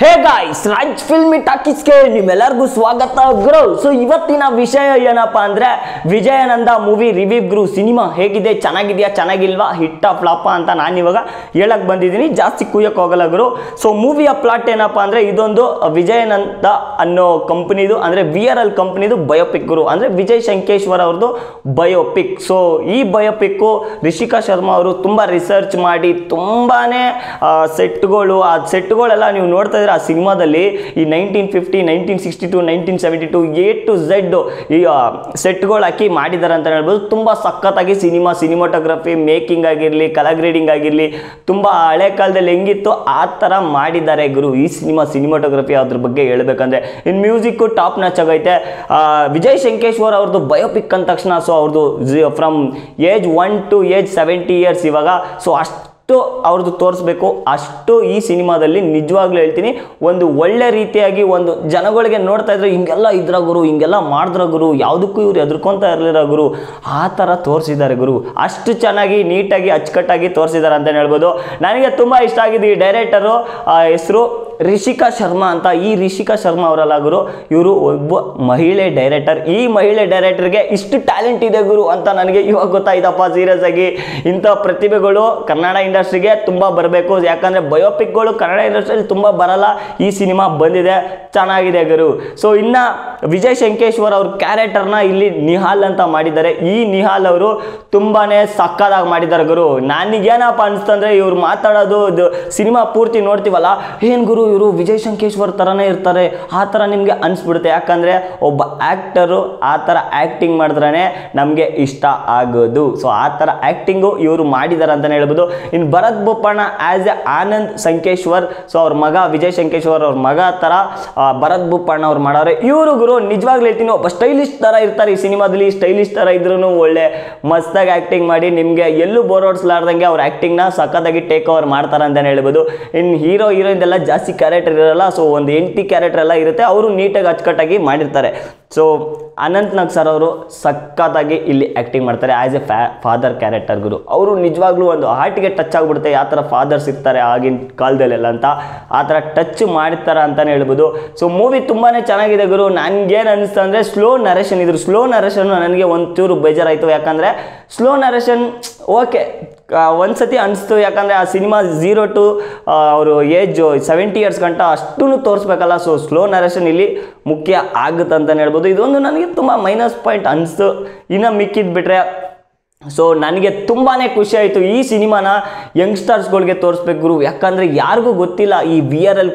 ಹೇ guys Raj filmy ಟಾಕೀಸ್ಗೆ ನಿಮ್ಮೆಲ್ಲರಿಗೂ ಸ್ವಾಗತ ಗುರು. ಸೊ ಇವತ್ತಿನ ವಿಷಯ ಏನಪ್ಪಾ ಅಂದ್ರೆ, ವಿಜಯಾನಂದ ಮೂವಿ ರಿವ್ಯೂ ಗುರು ಸಿನಿಮಾ ಹೇಗಿದೆ, ಚೆನ್ನಾಗಿದೆಯಾ, ಚೆನ್ನಾಗಿಲ್ವಾ ಹಿಟ್ಟ ಫ್ಲಾಪ ಅಂತ ನಾನು ಇವಾಗ ಹೇಳಕ್ ಬಂದಿದ್ದೀನಿ. ಜಾಸ್ತಿ ಕುಯ್ಯಕ್ ಹೋಗಲ್ಲ ಗುರು. ಸೊ ಮೂವಿಯ ಪ್ಲಾಟ್ ಏನಪ್ಪಾ ಅಂದ್ರೆ, ಇದೊಂದು ವಿಜಯಾನಂದ ಅನ್ನೋ ಕಂಪ್ನಿದು ಅಂದ್ರೆ ವಿ ಆರ್ ಎಲ್ ಕಂಪ್ನಿದು ಬಯೋಪಿಕ್ ಗುರು. ಅಂದ್ರೆ ವಿಜಯ್ ಶಂಕೇಶ್ವರ್ ಅವ್ರದ್ದು ಬಯೋಪಿಕ್ ಸೊ ಈ ಬಯೋಪಿಕ್ಕು ರಿಷಿಕಾ ಶರ್ಮಾ ಅವರು ತುಂಬ ರಿಸರ್ಚ್ ಮಾಡಿ, ತುಂಬಾನೇ ಸೆಟ್ಗಳು ಆ ಸೆಟ್ಗಳೆಲ್ಲ ನೀವು ನೋಡ್ತಾ ಆ ಸಿನಿಮಾದಲ್ಲಿ ಈ nineteen fifty, nineteen sixty two, nineteen seventy two A to Z ಈ ಸೆಟ್ಗಳು ಹಾಕಿ ಮಾಡಿದ್ದಾರೆ ಅಂತ ಹೇಳ್ಬೋದು. ತುಂಬ ಸಖತ್ತಾಗಿ ಸಿನಿಮಾ ಸಿನಿಮಾಟೋಗ್ರಫಿ, ಮೇಕಿಂಗ್ ಆಗಿರಲಿ, ಕಲರ್ ಗ್ರೇಡಿಂಗ್ ಆಗಿರಲಿ, ತುಂಬ ಹಳೆ ಕಾಲದಲ್ಲಿ ಹೆಂಗಿತ್ತು ಆ ಥರ ಮಾಡಿದ್ದಾರೆ ಗುರು. ಈ ಸಿನಿಮಾ ಸಿನಿಮಾಟೋಗ್ರಫಿ ಅದ್ರ ಬಗ್ಗೆ ಹೇಳ್ಬೇಕಂದ್ರೆ ಇನ್ನು ಮ್ಯೂಸಿಕ್ಕು ಟಾಪ್ ನಚ್ ಆಗೈತೆ. ವಿಜಯ್ ಶಂಕೇಶ್ವರ್ ಅವ್ರದ್ದು ಬಯೋಪಿಕ್ ಅಂದ ತಕ್ಷಣ, ಸೊ ಅವ್ರದ್ದು from age one to age seventy years ಇವಾಗ. ಸೊ ಅಷ್ಟು ಅವ್ರದ್ದು ತೋರಿಸ್ಬೇಕು, ಅಷ್ಟು ಈ ಸಿನಿಮಾದಲ್ಲಿ ನಿಜವಾಗ್ಲೂ ಹೇಳ್ತೀನಿ, ಒಂದು ಒಳ್ಳೆ ರೀತಿಯಾಗಿ ಒಂದು ಜನಗಳಿಗೆ ನೋಡ್ತಾ ಇದ್ರೆ, ಹಿಂಗೆಲ್ಲ ಇದ್ರ ಗುರು, ಹಿಂಗೆಲ್ಲ ಮಾಡಿದ್ರ ಗುರು, ಯಾವುದಕ್ಕೂ ಇವ್ರು ಎದುರ್ಕೊತಾ ಇರಲಿರ ಗುರು, ಆ ಥರ ತೋರಿಸಿದ್ದಾರೆ ಗುರು. ಅಷ್ಟು ಚೆನ್ನಾಗಿ, ನೀಟಾಗಿ, ಅಚ್ಚುಕಟ್ಟಾಗಿ ತೋರಿಸಿದ್ದಾರೆ ಅಂತಲೇ ಹೇಳ್ಬೋದು. ನನಗೆ ತುಂಬ ಇಷ್ಟ ಆಗಿದೆ ಈ ಡೈರೆಕ್ಟರು ಹೆಸರು. ರಿಷಿಕಾ ಶರ್ಮಾ ಅಂತ ಈ ರಿಷಿಕಾ ಶರ್ಮಾ ಅವರಲ್ಲ ಗುರು, ಇವರು ಒಬ್ಬ ಮಹಿಳೆ ಡೈರೆಕ್ಟರ್ ಈ ಮಹಿಳೆ ಡೈರೆಕ್ಟರ್ಗೆ ಇಷ್ಟು ಟ್ಯಾಲೆಂಟ್ ಇದೆ ಗುರು ಅಂತ ನನಗೆ ಇವಾಗ ಗೊತ್ತಾಯ್ತಪ್ಪ ಸೀರಿಯಸ್ ಆಗಿ. ಇಂಥ ಪ್ರತಿಭೆಗಳು ಕನ್ನಡ ಇಂಡಸ್ಟ್ರಿಗೆ ತುಂಬ ಬರಬೇಕು. ಯಾಕಂದರೆ ಬಯೋಪಿಕ್ಗಳು ಕನ್ನಡ ಇಂಡಸ್ಟ್ರಿಯಲ್ಲಿ ತುಂಬ ಬರಲ್ಲ. ಈ ಸಿನಿಮಾ ಬಂದಿದೆ, ಚೆನ್ನಾಗಿದೆ ಗುರು. ಸೊ ಇನ್ನು ವಿಜಯ್ ಶಂಕೇಶ್ವರ್ ಅವ್ರ ಕ್ಯಾರೆಕ್ಟರ್ನ ಇಲ್ಲಿ ನಿಹಾಲ್ ಅಂತ ಮಾಡಿದ್ದಾರೆ. ಈ ನಿಹಾಲ್ ಅವರು ತುಂಬಾ ಸಕ್ಕದಾಗಿ ಮಾಡಿದ್ದಾರೆ ಗುರು. ನನಗೇನಪ್ಪ ಅನಿಸ್ತಂದ್ರೆ ಇವ್ರು ಮಾತಾಡೋದು ಸಿನಿಮಾ ಪೂರ್ತಿ ನೋಡ್ತೀವಲ್ಲ, ಏನು ಗುರು ಇವರು ವಿಜಯ್ ಶಂಕೇಶ್ವರ್ ಥರನೇ ಇರ್ತಾರೆ, ಆ ಥರ ನಿಮಗೆ ಅನಿಸ್ಬಿಡುತ್ತೆ. ಯಾಕಂದರೆ ಒಬ್ಬ ಆ್ಯಕ್ಟರು ಆ ಥರ ಆ್ಯಕ್ಟಿಂಗ್ ಮಾಡಿದ್ರೇ ನಮಗೆ ಇಷ್ಟ ಆಗೋದು. ಸೊ ಆ ಥರ ಆ್ಯಕ್ಟಿಂಗು ಇವರು ಮಾಡಿದ್ದಾರೆ ಅಂತಲೇ ಹೇಳ್ಬೋದು. ಇನ್ನು Bharat Boppanna as a Anand Sankeshwar so ಅವ್ರ ಮಗ ವಿಜಯ್ ಶಂಕೇಶ್ವರ್ ಅವ್ರ ಮಗ ಥರ ಭರತ್ ಬೊಪ್ಪಣ್ಣ ಅವ್ರು ಮಾಡೋರೆ. ಇವರು ಗುರು ನಿಜವಾಗ್ಲೂ ಹೇಳ್ತೀನಿ, ಒಬ್ಬ ಸ್ಟೈಲಿಶ್ ಥರ ಇರ್ತಾರೆ ಈ ಸಿನಿಮಾದಲ್ಲಿ. ಸ್ಟೈಲಿಶ್ ಥರ ಇದ್ರೂ ಒಳ್ಳೆ, ಮಸ್ತಾಗಿ ಆ್ಯಕ್ಟಿಂಗ್ ಮಾಡಿ ನಿಮಗೆ ಎಲ್ಲೂ ಬೋರ್ ಹೊಡ್ಸ್ಲಾರ್ದಂಗೆ ಅವ್ರ ಆ್ಯಕ್ಟಿಂಗ್ನ ಸಖತ್ತಾಗಿ ಟೇಕ್ ಓವರ್ ಮಾಡ್ತಾರೆ ಅಂತಲೇ ಹೇಳ್ಬೋದು. ಇನ್ನು ಹೀರೋ ಹೀರೋಯಿನ್ ಜಾಸ್ತಿ ಕ್ಯಾರೆಕ್ಟರ್ ಇರಲ್ಲ ಸೊ ಒಂದು ಎಂಟಿ ಕ್ಯಾರೆಕ್ಟರ್ ಎಲ್ಲ ಇರುತ್ತೆ ಅವರು ನೀಟಾಗಿ ಅಚ್ಚುಕಟ್ಟಾಗಿ ಮಾಡಿರ್ತಾರೆ. ಸೊ ಅನಂತ್ ನಾಗ್ ಸರ್ ಅವರು ಸಖತ್ತಾಗಿ ಇಲ್ಲಿ ಆ್ಯಕ್ಟಿಂಗ್ ಮಾಡ್ತಾರೆ ಆ್ಯಸ್ ಎ ಫ್ಯಾ ಫಾದರ್ ಕ್ಯಾರೆಕ್ಟರ್ ಗುರು. ಅವರು ನಿಜವಾಗ್ಲೂ ಒಂದು ಹಾರ್ಟಿಗೆ ಟಚ್ ಆಗಿಬಿಡುತ್ತೆ, ಯಾವ ಥರ ಫಾದರ್ಸ್ ಇರ್ತಾರೆ ಆಗಿನ ಕಾಲದಲ್ಲೆಲ್ಲ ಅಂತ. ಆ ಥರ ಟಚ್ ಮಾಡ್ತಾರೆ ಅಂತಲೇ ಹೇಳ್ಬೋದು. ಸೊ ಮೂವಿ ತುಂಬಾ ಚೆನ್ನಾಗಿದೆ ಗುರು. ನನಗೇನು ಅನಿಸ್ತು ಅಂದರೆ ಸ್ಲೋ ನರೇಷನ್ ಇದ್ರು. ಸ್ಲೋ ನರೇಷನ್ ನನಗೆ ಒಂಚೂರು ಬೇಜಾರಾಯಿತು. ಯಾಕಂದರೆ ಸ್ಲೋ ನರೇಷನ್ ಓಕೆ ಒಂದ್ಸತಿ ಅನಿಸ್ತು. ಯಾಕಂದರೆ ಆ ಸಿನಿಮಾ ಝೀರೋ ಟು ಅವರು ಏಜು ಸೆವೆಂಟಿ ಇಯರ್ಸ್ ಗಂಟ ಅಷ್ಟೂ ತೋರಿಸ್ಬೇಕಲ್ಲ. ಸೊ ಸ್ಲೋ ನರೇಷನ್ ಇಲ್ಲಿ ಮುಖ್ಯ ಆಗುತ್ತೆ ಅಂತಲೇ ಹೇಳ್ಬೋದು. ಇದೊಂದು ನನಗೆ ತುಂಬ ಮೈನಸ್ ಪಾಯಿಂಟ್ ಅನಿಸ್ತು. ಇನ್ನು ಮಿಕ್ಕಿದ್ದು ಬಿಟ್ರೆ ಸೊ ನನಗೆ ತುಂಬಾ ಖುಷಿ ಆಯಿತು ಈ ಸಿನಿಮಾನ ಯಂಗ್ಸ್ಟರ್ಸ್ಗಳಿಗೆ ತೋರಿಸ್ಬೇಕು ಗುರು. ಯಾಕಂದರೆ ಯಾರಿಗೂ ಗೊತ್ತಿಲ್ಲ ಈ ವಿ ಆರ್ ಎಲ್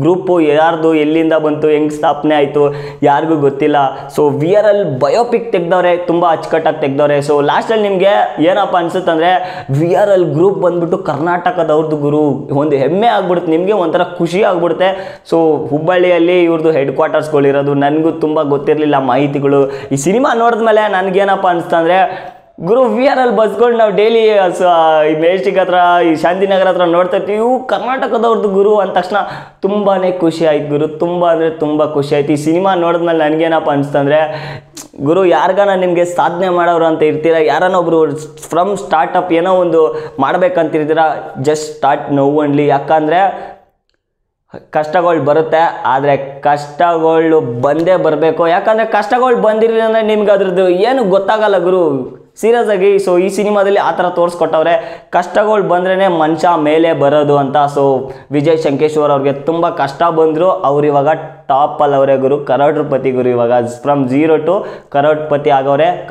ಗ್ರೂಪು ಯಾರ್ದು ಎಲ್ಲಿಂದ ಬಂತು, ಹೆಂಗೆ ಸ್ಥಾಪನೆ ಆಯಿತು, ಯಾರಿಗೂ ಗೊತ್ತಿಲ್ಲ. So V R L biopic ತೆಗ್ದವ್ರೆ, ತುಂಬ ಅಚ್ಚುಕಟ್ಟಾಗಿ ತೆಗ್ದವ್ರೆ. ಸೊ ಲಾಸ್ಟಲ್ಲಿ ನಿಮಗೆ ಏನಪ್ಪ ಅನ್ಸುತ್ತಂದರೆ ವಿ ಆರ್ ಎಲ್ ಗ್ರೂಪ್ ಬಂದ್ಬಿಟ್ಟು ಕರ್ನಾಟಕದವ್ರದ್ದು ಗುರು. ಒಂದು ಹೆಮ್ಮೆ ಆಗ್ಬಿಡುತ್ತೆ, ನಿಮಗೆ ಒಂಥರ ಖುಷಿ ಆಗ್ಬಿಡುತ್ತೆ. ಸೊ ಹುಬ್ಬಳ್ಳಿಯಲ್ಲಿ ಇವ್ರದ್ದು ಹೆಡ್ ಕ್ವಾರ್ಟರ್ಸ್ಗಳಿರೋದು ನನಗೂ ತುಂಬ ಗೊತ್ತಿರಲಿಲ್ಲ ಮಾಹಿತಿಗಳು. ಈ ಸಿನಿಮಾ ನೋಡಿದ್ಮೇಲೆ ನನಗೇನಪ್ಪ ಅನಿಸ್ತಂದರೆ ಗುರು ವಿ ಆರ್ ಎಲ್ ಬಸ್ಗಳು ನಾವು ಡೈಲಿ ಈ ಮೇಸ್ಟಿಕ್ ಹತ್ರ, ಈ ಶಾಂತಿನಗರ ಹತ್ರ ನೋಡ್ತಾ ಇರ್ತೀವಿ. ಇವು ಕರ್ನಾಟಕದವ್ರದ್ದು ಗುರು ಅಂದ ತಕ್ಷಣ ತುಂಬಾ ಖುಷಿ ಆಯ್ತು ಗುರು. ತುಂಬ ಅಂದರೆ ತುಂಬ ಖುಷಿ ಆಯ್ತು. ಈ ಸಿನಿಮಾ ನೋಡಿದ್ಮೇಲೆ ನನಗೇನಪ್ಪ ಅನಿಸ್ತಂದರೆ ಗುರು ಯಾರಿಗಾನ ನಿಮಗೆ ಸಾಧನೆ ಮಾಡೋರು ಅಂತ ಇರ್ತೀರ? ಯಾರನ್ನ ಒಬ್ರು ಫ್ರಮ್ ಸ್ಟಾರ್ಟಪ್ ಏನೋ ಒಂದು ಮಾಡ್ಬೇಕಂತಿರ್ತೀರ? ಜಸ್ಟ್ ಸ್ಟಾರ್ಟ್ ನೋವು ಅನ್ಲಿ ಯಾಕಂದರೆ ಕಷ್ಟಗಳು ಬರುತ್ತೆ, ಆದರೆ ಕಷ್ಟಗಳು ಬಂದೇ ಬರಬೇಕು. ಯಾಕಂದರೆ ಕಷ್ಟಗಳು ಬಂದಿರಲಿಲ್ಲ ಅಂದರೆ ನಿಮ್ಗೆ ಅದ್ರದ್ದು ಏನು ಗೊತ್ತಾಗಲ್ಲ ಗುರು. ಸೀರಿಯಸ್ ಆಗಿ ಸೊ ಈ ಸಿನಿಮಾದಲ್ಲಿ ಆ ಥರ ತೋರಿಸ್ಕೊಟ್ಟವ್ರೆ. ಕಷ್ಟಗಳು ಬಂದ್ರೇ ಮನುಷ್ಯ ಮೇಲೆ ಬರೋದು ಅಂತ. ಸೊ ವಿಜಯ್ ಶಂಕೇಶ್ವರ್ ಅವ್ರಿಗೆ ತುಂಬ ಕಷ್ಟ ಬಂದರು. ಅವ್ರು ಇವಾಗ ಟಾಪಲ್ಲಿ ಅವರೇ ಗುರು. ಕರೋಡ್ರಪತಿ ಗುರು ಇವಾಗ. ಫ್ರಮ್ ಜೀರೋ ಟು ಕರೋಡ್ಪತಿ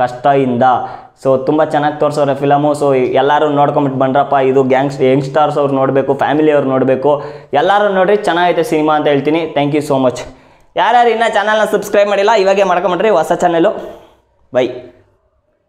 ಕಷ್ಟ ಇಂದ ಸೊ ತುಂಬ ಚೆನ್ನಾಗಿ ತೋರಿಸೋರೆ ಫಿಲಮು ಸೊ ಎಲ್ಲರೂ ನೋಡ್ಕೊಂಬಿಟ್ಟು ಬಂದ್ರಪ್ಪ, ಇದು ಗ್ಯಾಂಗ್ಸ್ ಯಂಗ್ಸ್ಟರ್ಸ್ ಅವ್ರು ನೋಡಬೇಕು ಫ್ಯಾಮಿಲಿ ಅವ್ರು ನೋಡಬೇಕು. ಎಲ್ಲರೂ ನೋಡಿರಿ, ಚೆನ್ನಾಗೈತೆ ಸಿನಿಮಾ ಅಂತ ಹೇಳ್ತೀನಿ. ಥ್ಯಾಂಕ್ ಯು ಸೋ ಮಚ್ ಯಾರ್ಯಾರು ಇನ್ನೂ ಚಾನಲ್ನ ಸಬ್ಸ್ಕ್ರೈಬ್ ಮಾಡಿಲ್ಲ, ಇವಾಗೆ ಮಾಡ್ಕೊಂಬಿಟ್ರಿ, ಹೊಸ ಚಾನಲು ಬೈ